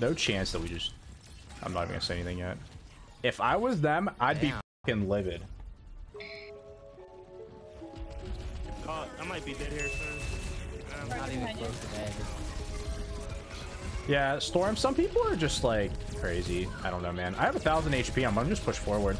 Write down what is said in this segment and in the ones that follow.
No chance that we just... I'm not even gonna say anything yet. If I was them, I'd Damn. be fucking livid. Oh, I might be dead here soon. Um, Not even close to dead. Yeah, Storm, some people are just like crazy. I don't know, man. I have a thousand HP. I'm gonna just push forward.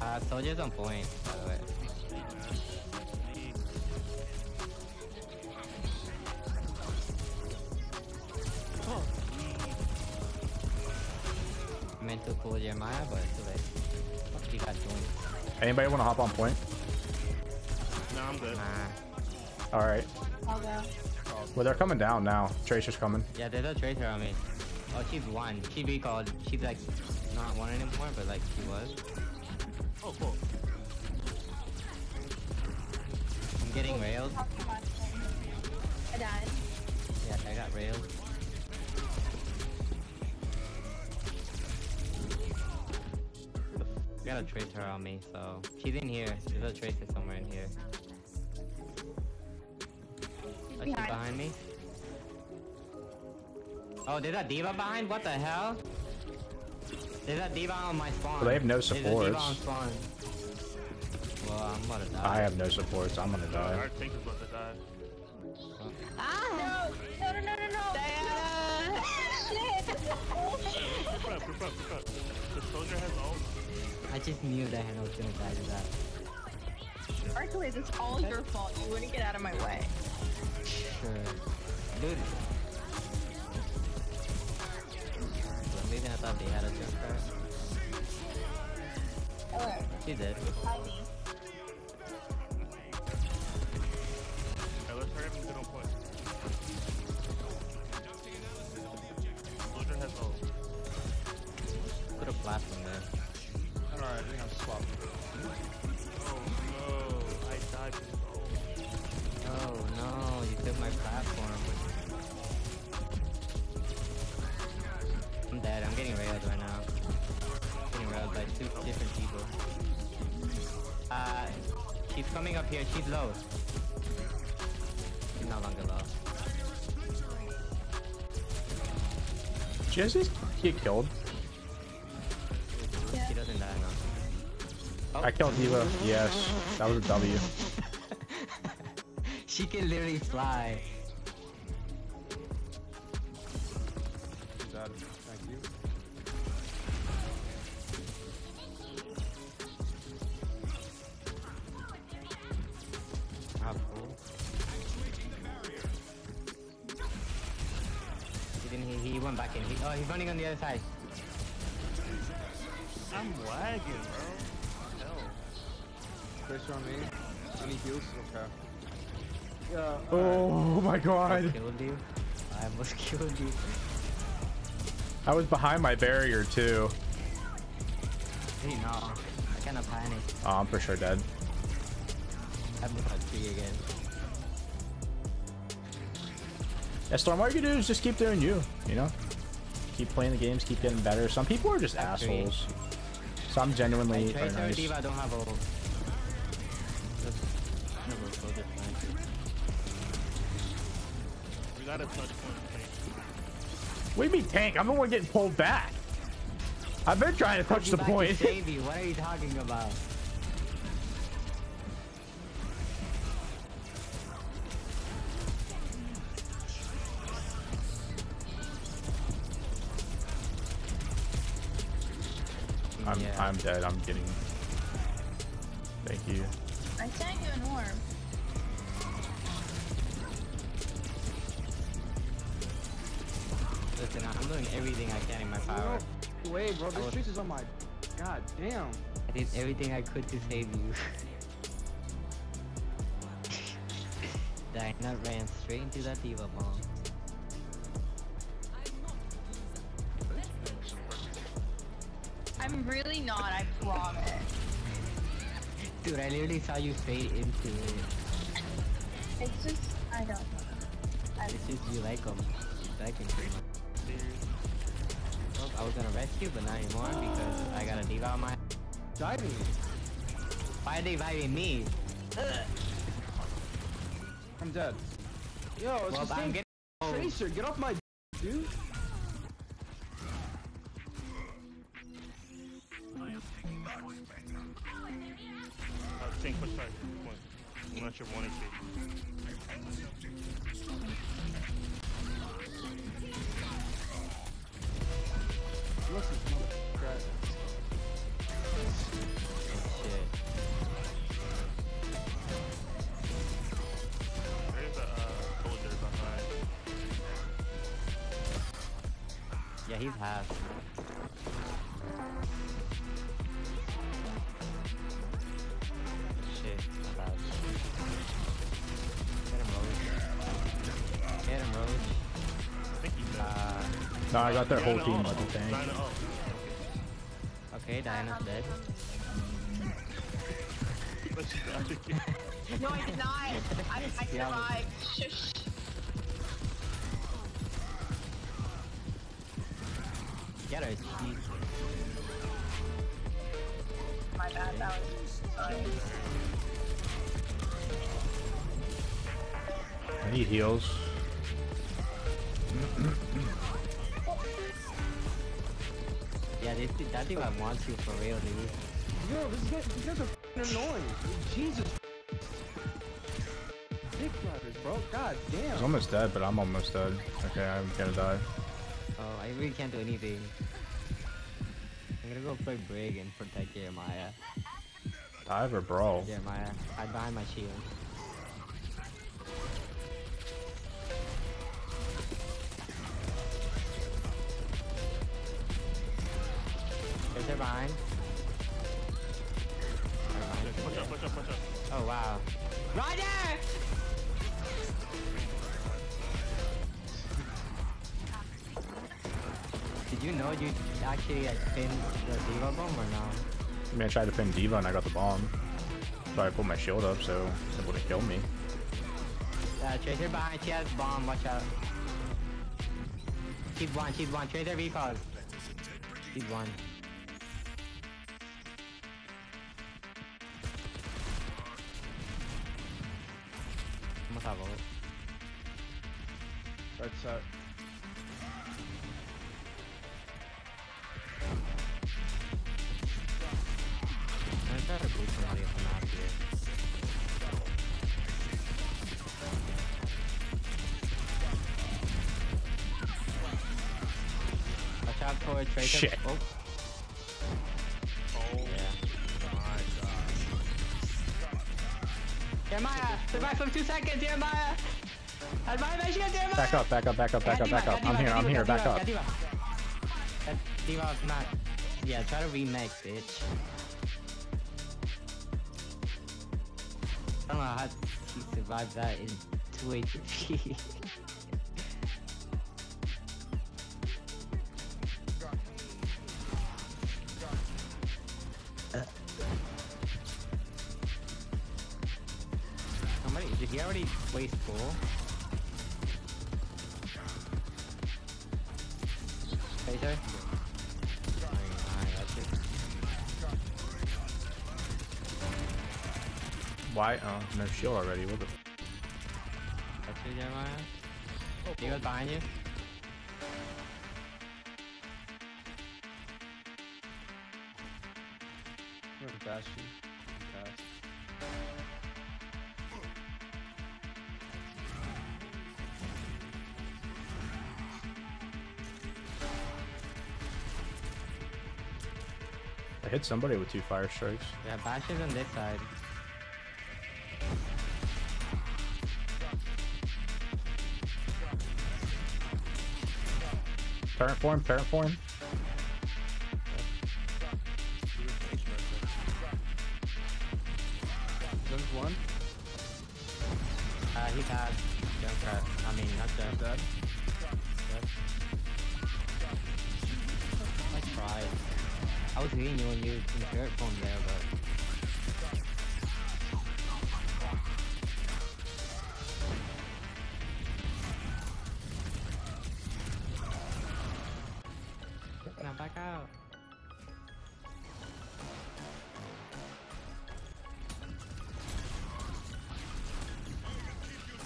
Uh, soldier's on point, by the way. Jeremiah, but too late. Fuck, he got joined. Anybody want to hop on point? no, I'm good. Nah. All right. I'll go. Well, they're coming down now. Tracer's coming. Yeah, there's a tracer on me. Oh, she's one. She recalled. She's like not one anymore, but like she was. Oh, cool. I'm getting railed. I died. Yeah, I got railed. I got a tracer on me, so she's in here. There's a tracer somewhere in here. Oh, she's behind. behind me. Oh, there's a D.Va behind? What the hell? There's a D.Va on my spawn. Well, they have no There's a supports. on spawn. Well, I'm about to die. I have no supports. I'm gonna die. Our tank is about to die. Ah! No! No, no, no, no, no! Diana! Shit! Group up, group up. The soldier has ult. I just knew that Hannah was gonna die to that. It's all your fault. You wouldn't get out of my way. Sure. Dude. For some reason I thought they had a jump. Hello. She did. Hi, me. Coming up here. She's low. She's no longer low. Did you guys just get killed? Yeah. She doesn't die now. Oh. I killed D.Va. Yes. That was a W. she can literally fly. Didn't. He, he went back in. He, oh, he's running on the other side. I'm lagging, bro. Hell. Tracer on me. Any heals? Okay. Yeah. Oh my I god. killed you. I almost killed you. I was behind my barrier too. Hey, no. I kind of panicked. Oh, I'm for sure dead. I moved a tree again. Yeah, Storm, all you can do is just keep doing you, you know? Keep playing the games, keep getting better. Some people are just assholes. Some genuinely are nice. D.Va don't have ult. Just- never go this. We got a touch point tank. What do you mean tank? I'm the one getting pulled back. I've been trying to touch the to point. Save you. What are you talking about? I'm, dead. I'm getting. Thank you. I sent you an orb. Listen, I'm doing everything I can in my power. No way, bro. This was- is on my. God damn. I did everything I could to save you. Diana ran straight into that D.Va bomb. I'm really not, I promise. Dude, I literally saw you fade into it. It's just, I don't know. I, It's just you like them. You Like him pretty much. I was gonna rescue, but not anymore because I got a D.Va on my. Diving me. Why are they vibing me? I'm dead. Yo, it's Well, just I'm getting Tracer, get off my dude. Uh, push on. I'm not sure one. What's this crap? Shit. A. Yeah, he's half. No, I got their whole team also. at the tank. Okay, Diana's dead. But she died again. No, I did not. I, I Yeah. survived. Shush. Get her, jeez. My bad. That was sorry. I need heals. Yeah, this that dude I want you for real, dude. Yo, this guy, these guys are f***ing annoying. Jesus. Dick flappers, bro. God damn. He's damn. almost dead, but I'm almost dead. Okay, I'm gonna die. Oh, I really can't do anything. I'm gonna go play Brig and protect Jeremiah. Dive or brawl? Jeremiah, hide behind my shield. Is there behind? Push up, push up, push up. Oh wow. Roger! Did you know you actually like, pinned the D.Va bomb or no? I mean, I tried to pin D.Va and I got the bomb. So I put my shield up so it wouldn't kill me. Uh, Tracer behind, she has bomb, watch out. She's one, she's one. Tracer recalls. She's one. Almost have ult. Right side. I'm gonna try to boot somebody off map here. Watch out for Tracer. Shit. Oh, Oh Jeremiah! Survive for two seconds, Jeremiah! Advise my shield, Jeremiah! Back up, back up, back up, back up, back up. I'm here, I'm here, back up. That D.Va's not. Yeah, try to remake, bitch. I don't know how he survived that in 2 HP. already waste? Phaser? Why? Oh, no shield already. What the? That's you, Jeremiah? He was behind you? I'm you. Dash. Hit somebody with two fire strikes. Yeah, Bash is on this side. Parent form, parent form. There's one. Uh, he's had Junkrat. I mean, not Junk. Dead. Yep. I tried. I was hitting you when you were in shirt from there, but. Now back out.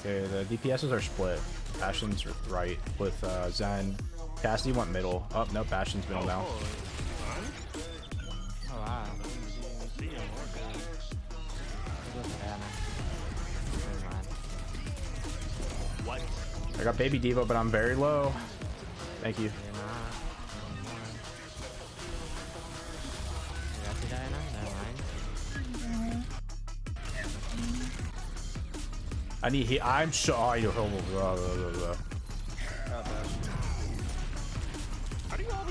Okay, the DPSs are split. Bastion's right with uh, Zen. Cassidy went middle. Oh, no, Bastion's middle now. I got Baby D.Va, but I'm very low. Thank you. You're. I need he. I'm so. Oh, you- blah, blah, blah, blah, blah.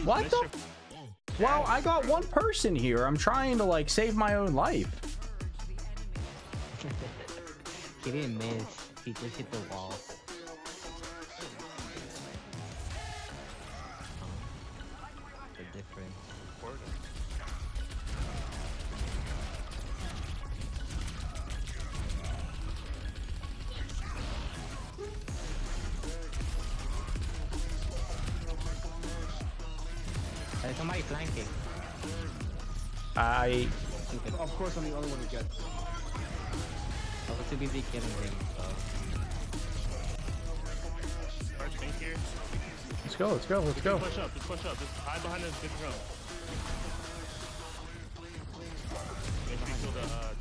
What the? Well, I got one person here. I'm trying to like save my own life. He didn't miss. He just hit the wall. I. Stupid. Of course, I'm the only one who gets. I was too busy killing him, so. Alright, think here. Let's go. Let's go. Let's go. Push up, just push up. Just hide behind this big drum. Make sure you kill the, uh,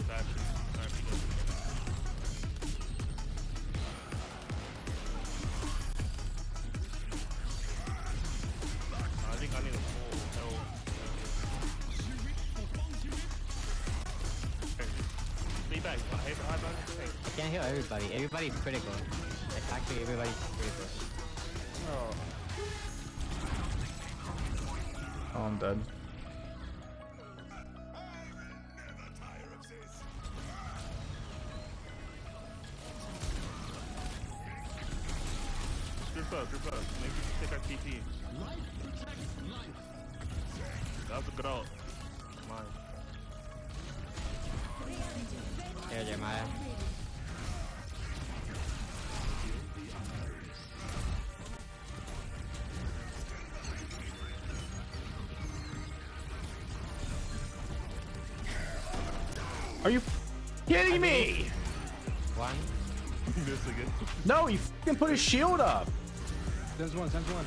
can't heal everybody. Everybody's critical. Like, actually, everybody's critical. Oh. Oh, I'm dead. Group up, group up. Make sure you take our TP. That was a good ult. Mine. There, Jeremiah. Are you kidding me? One. this again. No, he fucking put his shield up. Sense one, sense one.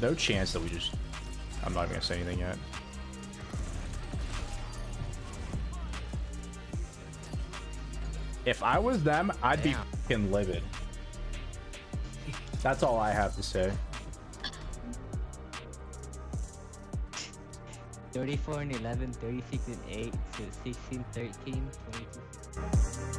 No chance that we just. I'm not even gonna say anything yet. If I was them, I'd be Damn. fucking livid. That's all I have to say. 34 and 11, 36 and 8, 16, 13, 22.